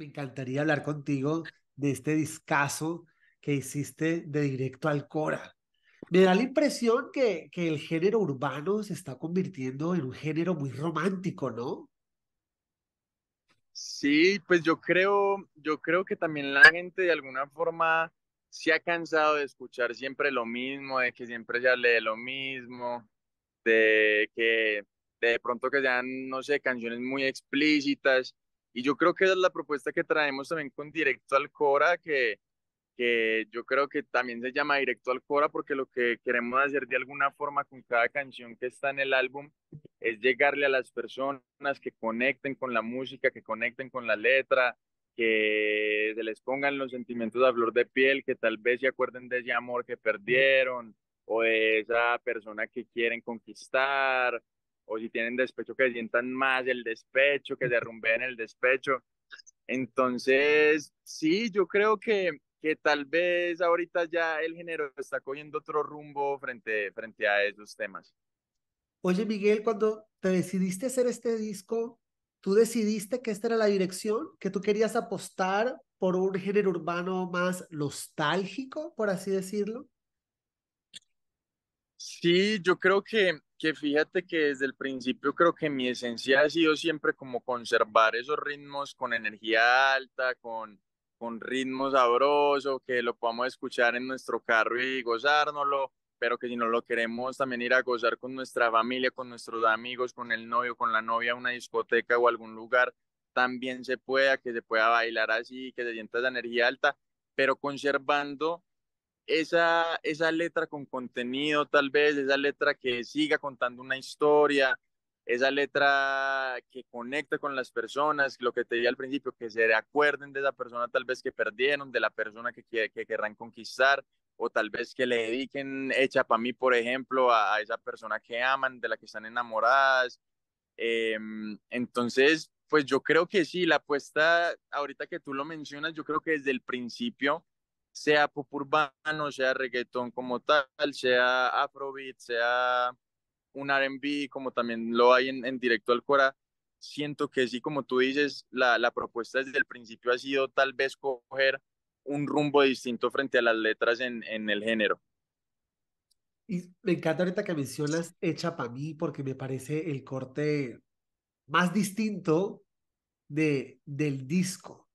me encantaría hablar contigo de este discazo que hiciste de directo al Cora. Me da la impresión que, que el género urbano se está convirtiendo en un género muy romántico, ¿no? Sí, pues yo creo, yo creo que también la gente de alguna forma se ha cansado de escuchar siempre lo mismo, de que siempre se hable de lo mismo, de que de pronto que sean, no sé, canciones muy explícitas. Y yo creo que esa es la propuesta que traemos también con Directo al Cora, que, que yo creo que también se llama Directo al Cora porque lo que queremos hacer de alguna forma con cada canción que está en el álbum es llegarle a las personas que conecten con la música, que conecten con la letra, que se les pongan los sentimientos a flor de piel, que tal vez se acuerden de ese amor que perdieron o de esa persona que quieren conquistar o si tienen despecho que sientan más el despecho, que derrumben el despecho. Entonces, sí, yo creo que, que tal vez ahorita ya el género está cogiendo otro rumbo frente, frente a esos temas. Oye, Miguel, cuando te decidiste hacer este disco, ¿tú decidiste que esta era la dirección, que tú querías apostar por un género urbano más nostálgico, por así decirlo? Sí, yo creo que que fíjate que desde el principio creo que mi esencia ha sido siempre como conservar esos ritmos con energía alta, con, con ritmo sabroso, que lo podamos escuchar en nuestro carro y gozárnoslo, pero que si no lo queremos también ir a gozar con nuestra familia, con nuestros amigos, con el novio, con la novia a una discoteca o algún lugar, también se pueda, que se pueda bailar así, que se sienta esa energía alta, pero conservando esa, esa letra con contenido, tal vez, esa letra que siga contando una historia, esa letra que conecta con las personas, lo que te dije al principio, que se acuerden de esa persona tal vez que perdieron, de la persona que, que, que querrán conquistar, o tal vez que le dediquen hecha para mí, por ejemplo, a, esa persona que aman, de la que están enamoradas. Em, entonces, pues yo creo que sí, la apuesta, ahorita que tú lo mencionas, yo creo que desde el principio sea pop urbano, sea reggaetón como tal, sea afrobeat, sea un R&B, como también lo hay en, directo al Cora, siento que sí, como tú dices, la, la propuesta desde el principio ha sido tal vez coger un rumbo distinto frente a las letras en, en el género. Y me encanta ahorita que mencionas Hecha para mí, porque me parece el corte más distinto de, del disco.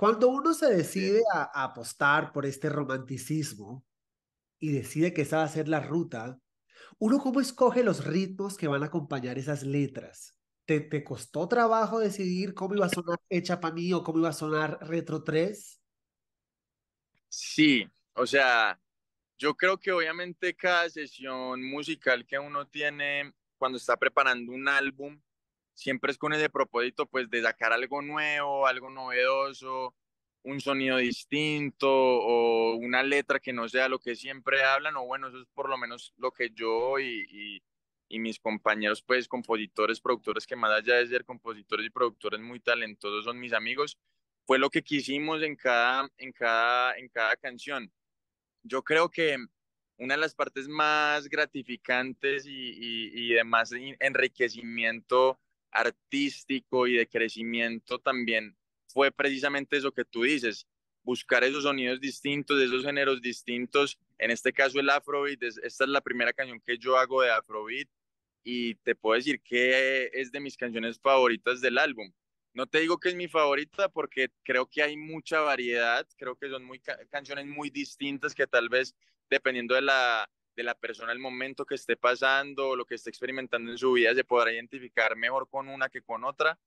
Cuando uno se decide a, apostar por este romanticismo y decide que esa va a ser la ruta, uno cómo escoge los ritmos que van a acompañar esas letras. ¿Te, te costó trabajo decidir cómo iba a sonar Hecha para mí o cómo iba a sonar Retro 3? Sí, o sea, yo creo que obviamente cada sesión musical que uno tiene cuando está preparando un álbum, siempre es con ese propósito pues de sacar algo nuevo, algo novedoso, un sonido distinto o una letra que no sea lo que siempre hablan, o bueno, eso es por lo menos lo que yo y, y, mis compañeros pues compositores, productores, que más allá de ser compositores y productores muy talentosos son mis amigos, fue lo que quisimos en cada, en cada, en cada canción. Yo creo que una de las partes más gratificantes y, y, y de más enriquecimiento artístico y de crecimiento también fue precisamente eso que tú dices, buscar esos sonidos distintos, esos géneros distintos. En este caso el Afrobeat, esta es la primera canción que yo hago de Afrobeat y te puedo decir que es de mis canciones favoritas del álbum. No te digo que es mi favorita porque creo que hay mucha variedad, creo que son muy canciones muy distintas que tal vez dependiendo de la, de la persona, el momento que esté pasando, lo que esté experimentando en su vida, se podrá identificar mejor con una que con otra.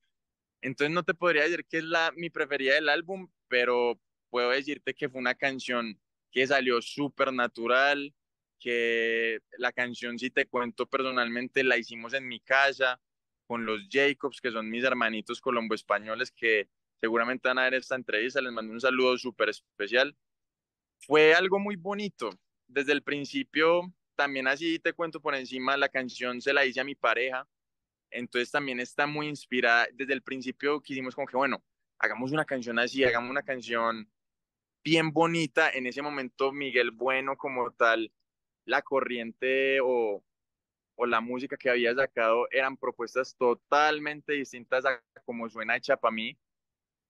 Entonces no te podría decir que es la, mi preferida del álbum, pero puedo decirte que fue una canción que salió súper natural, que la canción, si te cuento personalmente, la hicimos en mi casa con los Jacobs, que son mis hermanitos colombo-españoles que seguramente van a ver esta entrevista. Les mando un saludo súper especial. Fue algo muy bonito desde el principio, también así te cuento por encima, la canción se la hice a mi pareja, entonces también está muy inspirada. Desde el principio quisimos como que, bueno, hagamos una canción así, hagamos una canción bien bonita. En ese momento Miguel Bueno como tal, la corriente o, o la música que había sacado eran propuestas totalmente distintas a como suena hecha para mí.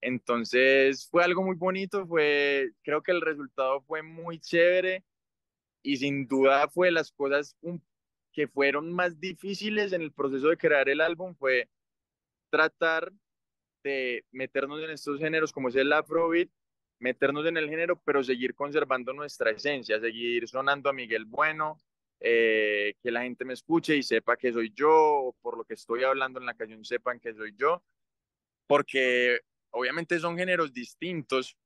Entonces fue algo muy bonito, fue, creo que el resultado fue muy chévere y sin duda fue las cosas que fueron más difíciles en el proceso de crear el álbum fue tratar de meternos en estos géneros como es el afrobeat, meternos en el género, pero seguir conservando nuestra esencia, seguir sonando a Miguel Bueno, eh, que la gente me escuche y sepa que soy yo, por lo que estoy hablando en la canción sepan que soy yo, porque obviamente son géneros distintos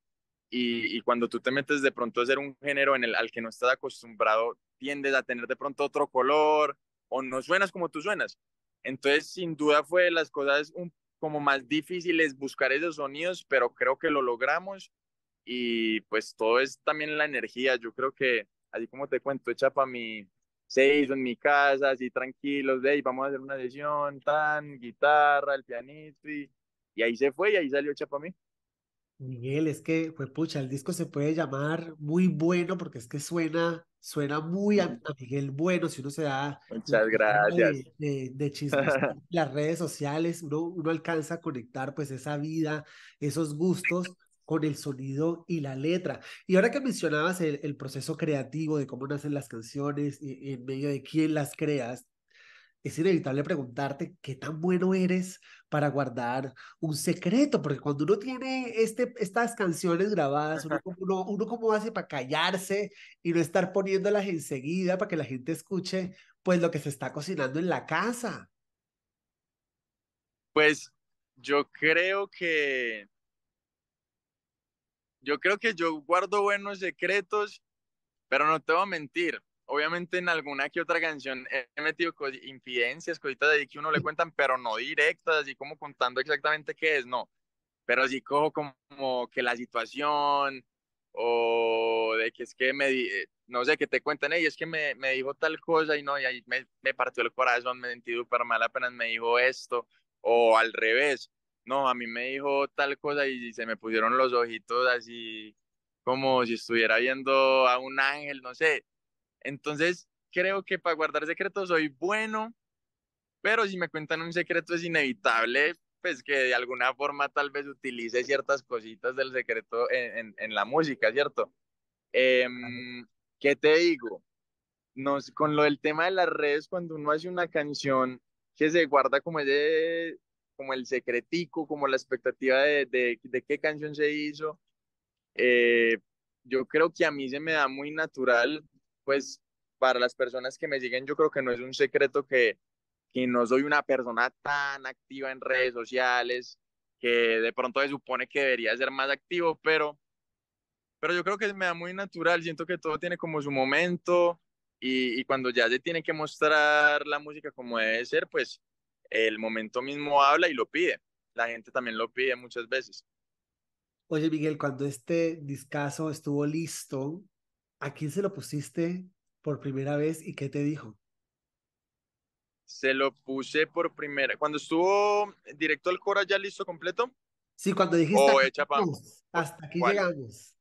y, cuando tú te metes de pronto a hacer un género en el, al que no estás acostumbrado, tiendes a tener de pronto otro color o no suenas como tú suenas. Entonces, sin duda fue de las cosas como más difíciles buscar esos sonidos, pero creo que lo logramos y pues todo es también la energía. Yo creo que, así como te cuento, echa para mí, se hizo en mi casa, así tranquilos, de ahí vamos a hacer una sesión, tan, guitarra, el pianista, y, y ahí se fue y ahí salió echa para mí. Miguel, es que, fue pucha, el disco se puede llamar muy bueno porque es que suena, suena muy a, Miguel Bueno, si uno se da Muchas gracias. de, de, chismes las redes sociales, uno, uno alcanza a conectar pues esa vida, esos gustos con el sonido y la letra. Y ahora que mencionabas el, el proceso creativo de cómo nacen las canciones y en medio de quién las creas, es inevitable preguntarte qué tan bueno eres para guardar un secreto, porque cuando uno tiene este, estas canciones grabadas, uno, uno, uno cómo hace para callarse y no estar poniéndolas enseguida para que la gente escuche pues lo que se está cocinando en la casa. Pues yo creo que yo creo que yo guardo buenos secretos, pero no te voy a mentir obviamente en alguna que otra canción he metido infidencias, cositas de ahí que uno le cuentan, pero no directas, así como contando exactamente qué es, no. Pero así cojo como, que la situación o de que es que me, eh, no sé, que te cuentan, y es que me, me, dijo tal cosa y no, y ahí me, me partió el corazón, me sentí súper mal apenas me dijo esto, o al revés, no, a mí me dijo tal cosa y se me pusieron los ojitos así como si estuviera viendo a un ángel, no sé, entonces, creo que para guardar secretos soy bueno, pero si me cuentan un secreto es inevitable, pues que de alguna forma tal vez utilice ciertas cositas del secreto en, en, la música, ¿cierto? Em, ¿Qué te digo? Nos, con lo del tema de las redes, cuando uno hace una canción que se guarda como ese, como el secretico, como la expectativa de, de, de qué canción se hizo, eh, yo creo que a mí se me da muy natural pues para las personas que me siguen, yo creo que no es un secreto que, que no soy una persona tan activa en redes sociales, que de pronto se supone que debería ser más activo, pero, pero yo creo que me da muy natural, siento que todo tiene como su momento y, cuando ya se tiene que mostrar la música como debe ser, pues el momento mismo habla y lo pide. La gente también lo pide muchas veces. Oye, Miguel, cuando este discazo estuvo listo, ¿A quién se lo pusiste por primera vez y qué te dijo? Se lo puse por primera. Cuando estuvo directo al Cora ya listo completo. Sí, cuando dijiste hasta aquí llegamos.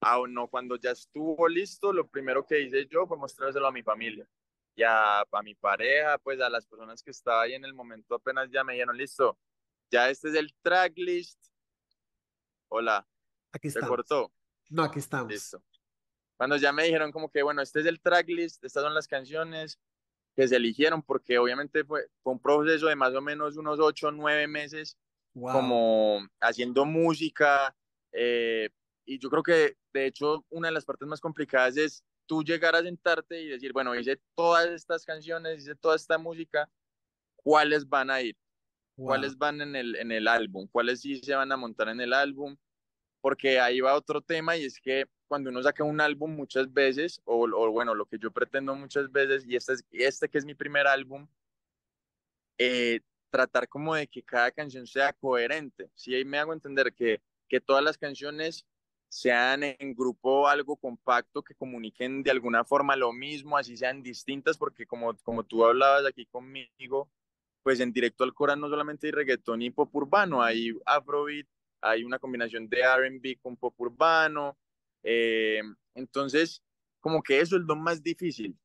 Ah, no, cuando ya estuvo listo, lo primero que hice yo fue mostrárselo a mi familia. Ya a mi pareja, pues a las personas que estaban ahí en el momento apenas ya me dijeron, listo, ya este es el tracklist. Hola. Aquí está. ¿Se cortó? No, aquí estamos. Listo cuando ya me dijeron como que, bueno, este es el tracklist, estas son las canciones que se eligieron, porque obviamente fue, un proceso de más o menos unos ocho o nueve meses como haciendo música. Eh, y yo creo que, de hecho, una de las partes más complicadas es tú llegar a sentarte y decir, bueno, hice todas estas canciones, hice toda esta música, ¿cuáles van a ir? ¿Cuáles van en el, en el álbum? ¿Cuáles sí se van a montar en el álbum? Porque ahí va otro tema y es que cuando uno saca un álbum muchas veces, o, o bueno, lo que yo pretendo muchas veces, y este, es, este que es mi primer álbum, eh, tratar como de que cada canción sea coherente. Sí, ahí me hago entender que, que todas las canciones sean en grupo algo compacto, que comuniquen de alguna forma lo mismo, así sean distintas, porque como, como tú hablabas aquí conmigo, pues en directo al Corán no solamente hay reggaetón y pop urbano, hay afrobeat, hay una combinación de RB con pop urbano, eh, entonces, como que eso es lo más difícil.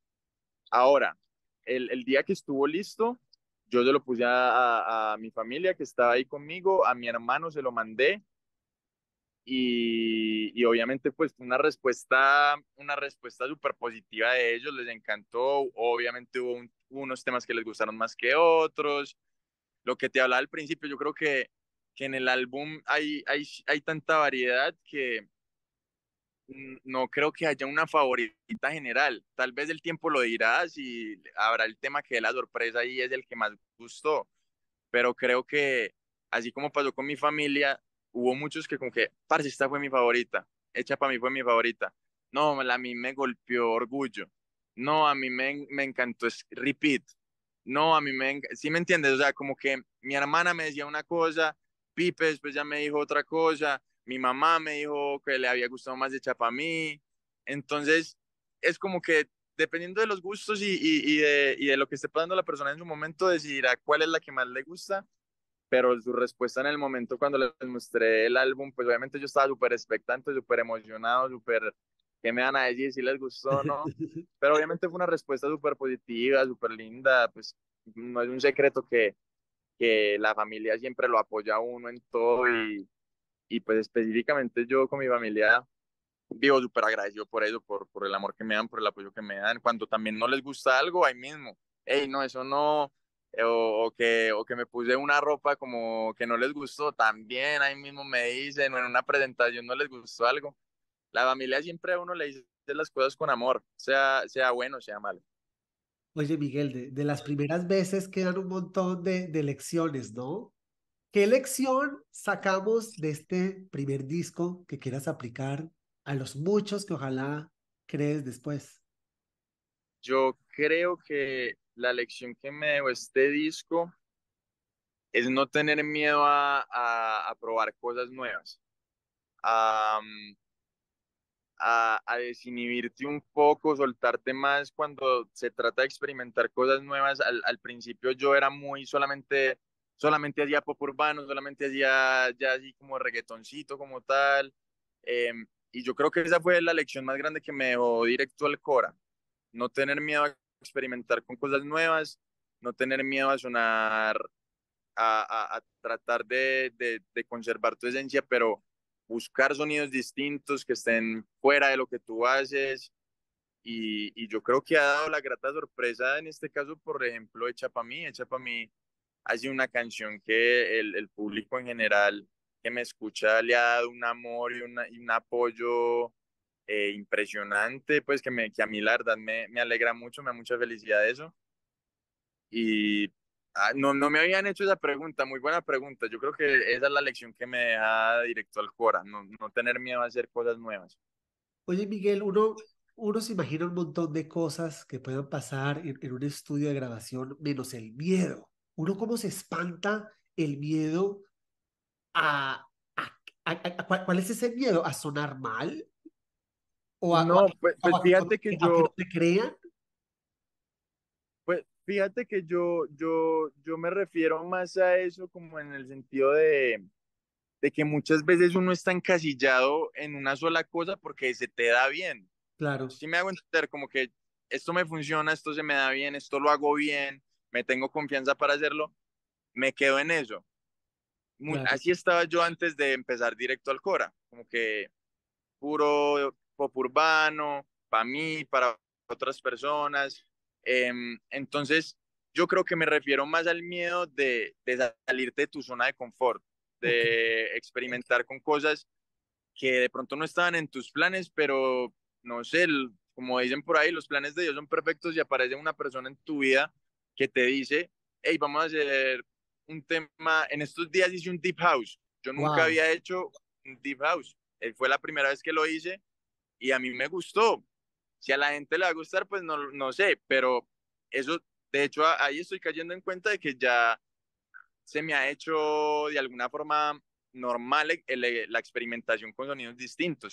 Ahora, el, el, día que estuvo listo, yo se lo puse a, a, mi familia que estaba ahí conmigo, a mi hermano se lo mandé y, y obviamente pues una respuesta, una respuesta súper positiva de ellos, les encantó, obviamente hubo unos temas que les gustaron más que otros, lo que te hablaba al principio, yo creo que, que en el álbum hay, hay, hay tanta variedad que no creo que haya una favorita general. Tal vez el tiempo lo dirá si habrá el tema que la sorpresa y es el que más gustó. Pero creo que, así como pasó con mi familia, hubo muchos que como que, parce, esta fue mi favorita. Hecha para mí fue mi favorita. No, a mí me golpeó orgullo. No, a mí me, me encantó Repeat. No, a mí me... ¿Sí me entiendes? O sea, como que mi hermana me decía una cosa, Pipe después ya me dijo otra cosa, mi mamá me dijo que le había gustado más de mí. Entonces, es como que dependiendo de los gustos y, y, de, y, de, lo que esté pasando la persona en su momento, decidirá cuál es la que más le gusta. Pero su respuesta en el momento cuando les mostré el álbum, pues obviamente yo estaba súper expectante, súper emocionado, súper, ¿qué me van a decir si les gustó o no? Pero obviamente fue una respuesta súper positiva, súper linda, pues no es un secreto que, que la familia siempre lo apoya a uno en todo y, y pues específicamente yo con mi familia vivo súper agradecido por eso, por, por el amor que me dan, por el apoyo que me dan. Cuando también no les gusta algo, ahí mismo, hey, no, eso no, eh, o, que, o que me puse una ropa como que no les gustó, también ahí mismo me dicen, o en una presentación no les gustó algo. La familia siempre a uno le dice las cosas con amor, sea, sea bueno, sea malo. Oye, Miguel, de, de las primeras veces quedan un montón de, de lecciones, ¿no? ¿Qué lección sacamos de este primer disco que quieras aplicar a los muchos que ojalá crees después? Yo creo que la lección que me dejó este disco es no tener miedo a, a, probar cosas nuevas, a, a, desinhibirte un poco, soltarte más cuando se trata de experimentar cosas nuevas. Al principio yo era muy solamente solamente hacía pop urbano, solamente hacía ya así como reggaetoncito como tal. Em, y yo creo que esa fue la lección más grande que me dejó directo al Cora. No tener miedo a experimentar con cosas nuevas, no tener miedo a sonar, a, a, tratar de, de, de, conservar tu esencia, pero buscar sonidos distintos que estén fuera de lo que tú haces. Y, y yo creo que ha dado la grata sorpresa en este caso, por ejemplo, Hecha para mí. Hecha para mí ha sido una canción que el, el, público en general que me escucha le ha dado un amor y, una, un apoyo eh, impresionante, pues que, me, que a mí la verdad me, me alegra mucho, me da mucha felicidad eso. Y ah, no, no me habían hecho esa pregunta, muy buena pregunta. Yo creo que esa es la lección que me deja directo al Cora, no, no tener miedo a hacer cosas nuevas. Oye, Miguel, uno, uno se imagina un montón de cosas que puedan pasar en un estudio de grabación, menos el miedo uno cómo se espanta el miedo a, ¿cuál es ese miedo? ¿A sonar mal? ¿O a, no, pues, pues fíjate que, yo... no te crean? Pues fíjate que yo, yo, yo me refiero más a eso como en el sentido de, de que muchas veces uno está encasillado en una sola cosa porque se te da bien. Claro. Sí me hago entender como que esto me funciona, esto se me da bien, esto lo hago bien, me tengo confianza para hacerlo, me quedo en eso. Así estaba yo antes de empezar directo al Cora, como que puro pop urbano, para mí, para otras personas. Em, entonces, yo creo que me refiero más al miedo de, de salirte de tu zona de confort, de experimentar con cosas que de pronto no estaban en tus planes, pero no sé, como dicen por ahí, los planes de Dios son perfectos y aparece una persona en tu vida que te dice, hey, vamos a hacer un tema, en estos días hice un deep house, yo nunca había hecho un deep house, él fue la primera vez que lo hice y a mí me gustó. Si a la gente le va a gustar, pues no, no sé, pero eso, de hecho, ahí estoy cayendo en cuenta de que ya se me ha hecho de alguna forma normal la experimentación con sonidos distintos.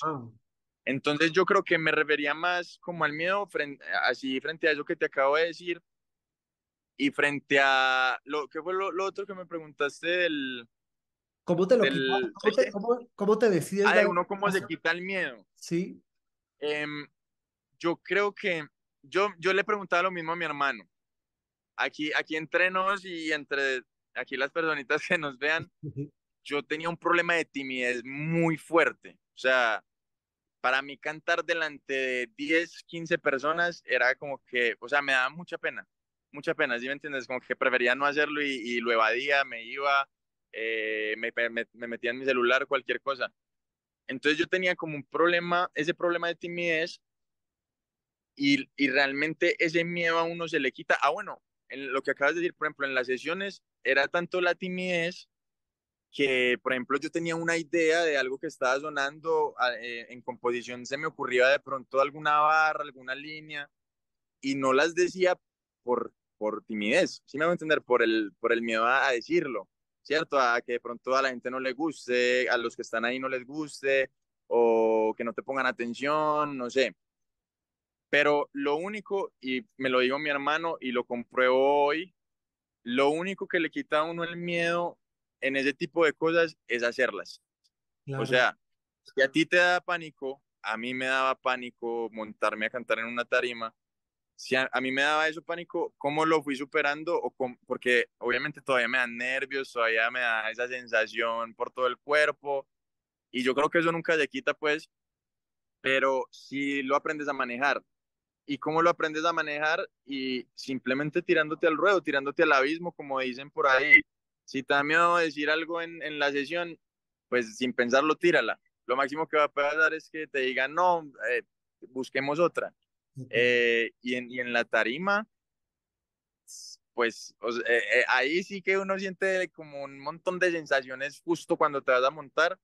Entonces yo creo que me refería más como al miedo, así frente a eso que te acabo de decir, y frente a lo que fue lo, otro que me preguntaste del... ¿Cómo te lo ¿Cómo, te, decides? Ah, uno cómo se quita el miedo. Sí. Em, yo creo que yo, yo le preguntaba lo mismo a mi hermano. aquí, aquí entre nos y entre aquí las personitas que nos vean, yo tenía un problema de timidez muy fuerte. O sea, para mí cantar delante de 10, 15 personas era como que, o sea, me daba mucha pena, mucha pena, ¿sí me entiendes? Como que prefería no hacerlo y, lo evadía, me iba, eh, me, me, me, metía en mi celular, cualquier cosa. Entonces yo tenía como un problema, ese problema de timidez y, y realmente ese miedo a uno se le quita. Ah, bueno, en lo que acabas de decir, por ejemplo, en las sesiones era tanto la timidez que, por ejemplo, yo tenía una idea de algo que estaba sonando eh, en composición, se me ocurría de pronto alguna barra, alguna línea, y no las decía por, por timidez, ¿sí me voy a entender? Por el, por el miedo a, decirlo, ¿cierto? A que de pronto a la gente no le guste, a los que están ahí no les guste, o que no te pongan atención, no sé. Pero lo único, y me lo digo mi hermano y lo compruebo hoy, lo único que le quita a uno el miedo en ese tipo de cosas es hacerlas. O sea, si a ti te da pánico, a mí me daba pánico montarme a cantar en una tarima. Si a, mí me daba eso pánico, ¿cómo lo fui superando? O porque obviamente todavía me dan nervios, todavía me da esa sensación por todo el cuerpo. Y yo creo que eso nunca se quita, pues. Pero si lo aprendes a manejar. ¿Y cómo lo aprendes a manejar? Y simplemente tirándote al ruedo, tirándote al abismo, como dicen por ahí si te da miedo decir algo en, en, la sesión, pues sin pensarlo, tírala. Lo máximo que va a pasar es que te digan, no, eh, busquemos otra. Eh, y, en, y, en, la tarima, pues eh, ahí sí que uno siente como un montón de sensaciones justo cuando te vas a montar,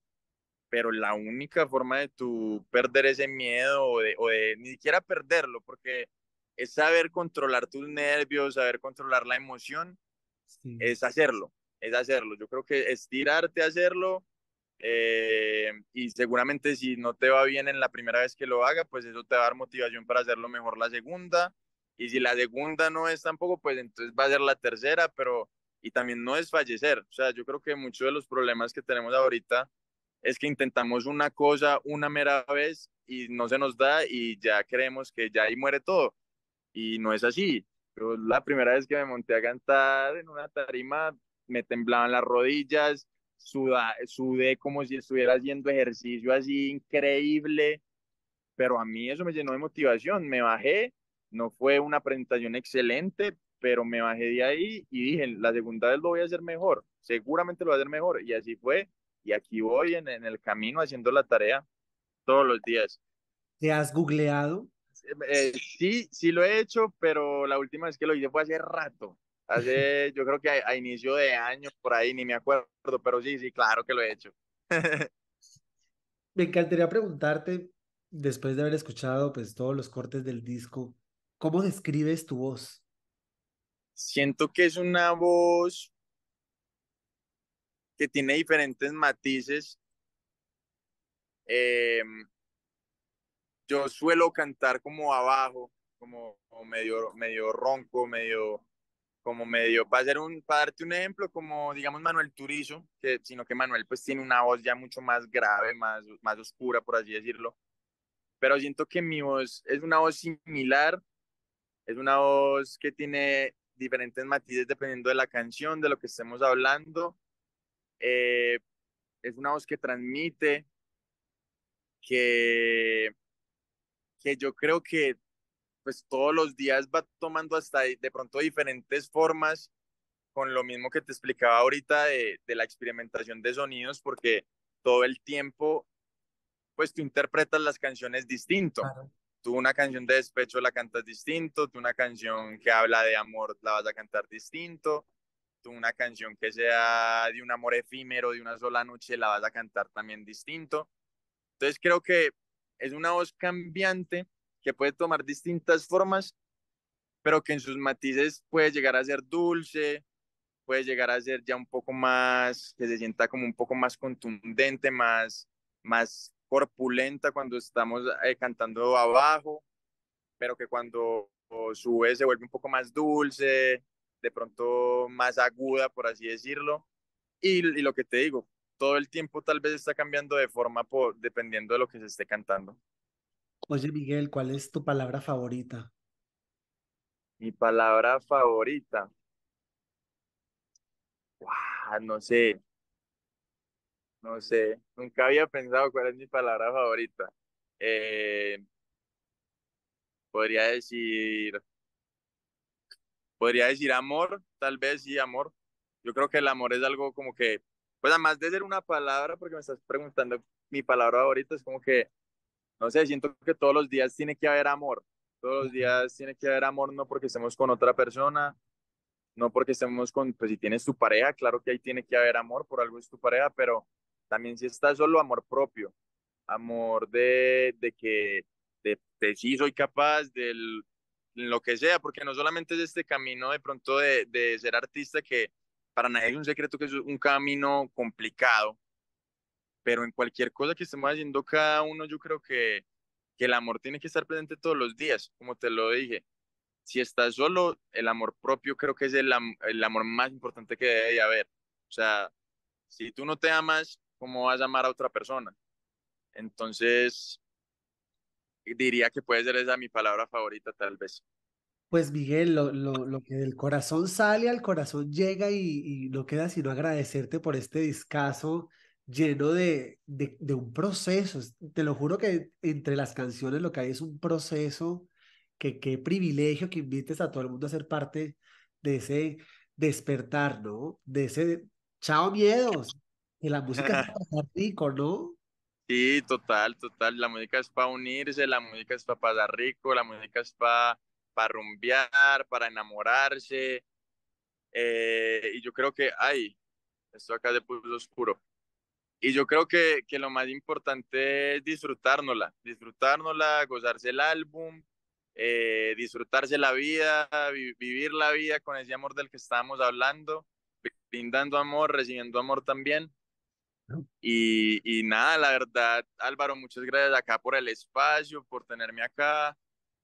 pero la única forma de tu perder ese miedo o de, o de ni siquiera perderlo, porque es saber controlar tus nervios, saber controlar la emoción, sí. es hacerlo es hacerlo. Yo creo que estirarte a hacerlo eh, y seguramente si no te va bien en la primera vez que lo haga, pues eso te va a dar motivación para hacerlo mejor la segunda. Y si la segunda no es tampoco, pues entonces va a ser la tercera, pero y también no es fallecer. O sea, yo creo que muchos de los problemas que tenemos ahorita es que intentamos una cosa una mera vez y no se nos da y ya creemos que ya ahí muere todo. Y no es así. Pero la primera vez que me monté a cantar en una tarima, me temblaban las rodillas, suda, sudé como si estuviera haciendo ejercicio así increíble, pero a mí eso me llenó de motivación, me bajé, no fue una presentación excelente, pero me bajé de ahí y dije, la segunda vez lo voy a hacer mejor, seguramente lo voy a hacer mejor, y así fue, y aquí voy en, en el camino haciendo la tarea todos los días. ¿Te has googleado? Eh, sí, sí lo he hecho, pero la última vez que lo hice fue hace rato hace, yo creo que a, a, inicio de año, por ahí, ni me acuerdo, pero sí, sí, claro que lo he hecho. me encantaría preguntarte, después de haber escuchado pues todos los cortes del disco, ¿cómo describes tu voz? Siento que es una voz que tiene diferentes matices. Eh, yo suelo cantar como abajo, como, como medio, medio ronco, medio, como medio, para, hacer un, para darte un ejemplo, como digamos Manuel Turizo, que, sino que Manuel pues tiene una voz ya mucho más grave, más, más oscura, por así decirlo. Pero siento que mi voz es una voz similar, es una voz que tiene diferentes matices dependiendo de la canción, de lo que estemos hablando. Eh, es una voz que transmite, que, que yo creo que pues todos los días va tomando hasta de pronto diferentes formas, con lo mismo que te explicaba ahorita de, de la experimentación de sonidos, porque todo el tiempo, pues tú interpretas las canciones distinto. Claro. Tú una canción de despecho la cantas distinto, tú una canción que habla de amor la vas a cantar distinto, tú una canción que sea de un amor efímero, de una sola noche, la vas a cantar también distinto. Entonces creo que es una voz cambiante que puede tomar distintas formas, pero que en sus matices puede llegar a ser dulce, puede llegar a ser ya un poco más, que se sienta como un poco más contundente, más, más corpulenta cuando estamos eh, cantando abajo, pero que cuando sube se vuelve un poco más dulce, de pronto más aguda, por así decirlo. Y, y lo que te digo, todo el tiempo tal vez está cambiando de forma dependiendo de lo que se esté cantando. Oye, Miguel, ¿cuál es tu palabra favorita? Mi palabra favorita. No sé, no sé. Nunca había pensado cuál es mi palabra favorita. Eh, podría decir, podría decir amor, tal vez sí, amor. Yo creo que el amor es algo como que, pues además de ser una palabra, porque me estás preguntando mi palabra favorita, es como que, no sé, siento que todos los días tiene que haber amor. Todos los días tiene que haber amor, no porque estemos con otra persona, no porque estemos con, pues si tienes tu pareja, claro que ahí tiene que haber amor, por algo es tu pareja, pero también si estás solo, amor propio, amor de, de que, de, de sí soy capaz, del lo que sea, porque no solamente es este camino de pronto de, de ser artista, que para nadie es un secreto que es un camino complicado, pero en cualquier cosa que estemos haciendo cada uno, yo creo que, que el amor tiene que estar presente todos los días, como te lo dije. Si estás solo, el amor propio creo que es el, el amor más importante que debe de haber. O sea, si tú no te amas, ¿cómo vas a amar a otra persona? Entonces, diría que puede ser esa mi palabra favorita tal vez. Pues Miguel, lo, lo, lo que del corazón sale al corazón llega y, y no queda sino agradecerte por este discazo lleno de, de, de, un proceso. Te lo juro que entre las canciones lo que hay es un proceso, que qué privilegio que invites a todo el mundo a ser parte de ese despertar, ¿no? De ese chao miedos, que la música es para rico, ¿no? Sí, total, total. La música es para unirse, la música es para pasar rico, la música es para para rumbear, para enamorarse. Eh, y yo creo que, ay, esto acá se puso oscuro. Y yo creo que, que lo más importante es disfrutárnosla, disfrutárnosla, gozarse el álbum, eh, disfrutarse la vida, vi vivir la vida con ese amor del que estábamos hablando, brindando amor, recibiendo amor también. Y, y nada, la verdad, Álvaro, muchas gracias acá por el espacio, por tenerme acá.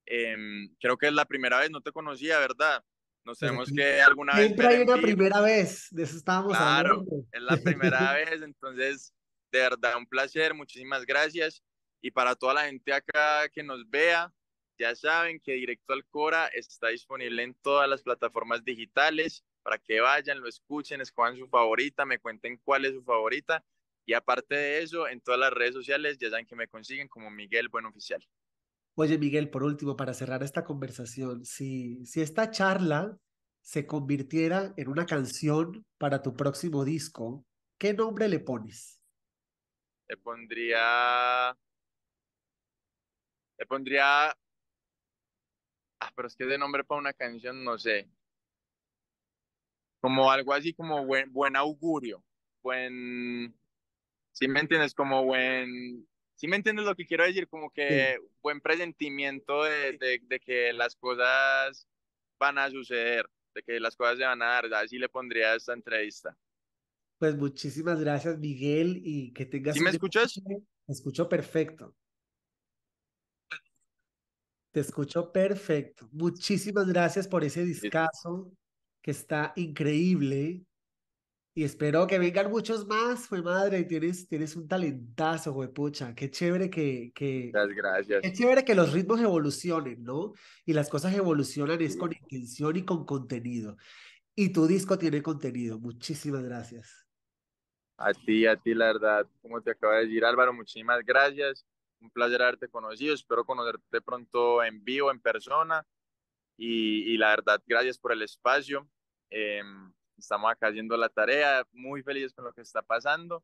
Eh, creo que es la primera vez, no te conocía, ¿verdad? Nos tenemos que alguna vez. Siempre hay una primera vez, de eso estábamos claro, hablando. es la primera vez, entonces, de verdad, un placer, muchísimas gracias. Y para toda la gente acá que nos vea, ya saben que Directo al Cora está disponible en todas las plataformas digitales para que vayan, lo escuchen, escojan su favorita, me cuenten cuál es su favorita. Y aparte de eso, en todas las redes sociales ya saben que me consiguen como Miguel Buen Oficial. Oye, Miguel, por último, para cerrar esta conversación, si, si esta charla se convirtiera en una canción para tu próximo disco, ¿qué nombre le pones? Le pondría. Le pondría. Ah, pero es que de nombre para una canción, no sé. Como algo así como buen, buen augurio. Buen. Si me entiendes, como buen ¿Sí me entiendes lo que quiero decir? Como que sí. buen presentimiento de, de, de, que las cosas van a suceder, de que las cosas se van a dar. Así le pondría esta entrevista. Pues muchísimas gracias, Miguel, y que tengas... ¿Sí me escuchas? Me escucho perfecto. Te escucho perfecto. Muchísimas gracias por ese discazo que está increíble. Y espero que vengan muchos más, fue madre, tienes, tienes un talentazo, güey, pucha, qué chévere que, que... Muchas gracias. Qué chévere que los ritmos evolucionen, ¿no? Y las cosas evolucionan es con intención y con contenido. Y tu disco tiene contenido, muchísimas gracias. A ti, a ti, la verdad, como te acaba de decir Álvaro, muchísimas gracias. Un placer haberte conocido, espero conocerte pronto en vivo, en persona. Y, y la verdad, gracias por el espacio. Eh, estamos acá haciendo la tarea, muy felices con lo que está pasando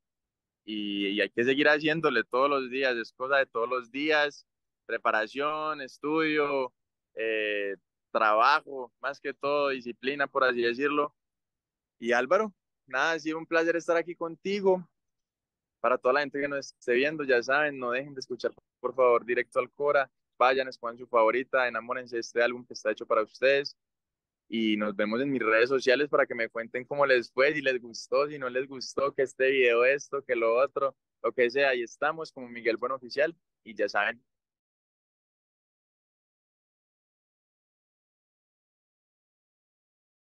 y, hay que seguir haciéndole todos los días, es cosa de todos los días, preparación, estudio, eh, trabajo, más que todo, disciplina, por así decirlo. Y Álvaro, nada, ha sido un placer estar aquí contigo. Para toda la gente que nos esté viendo, ya saben, no dejen de escuchar, por favor, directo al Cora. Vayan, escojan su favorita, enamórense de este álbum que está hecho para ustedes y nos vemos en mis redes sociales para que me cuenten cómo les fue, si les gustó, si no les gustó, que este video esto, que lo otro, lo que sea, ahí estamos como Miguel Buen Oficial y ya saben,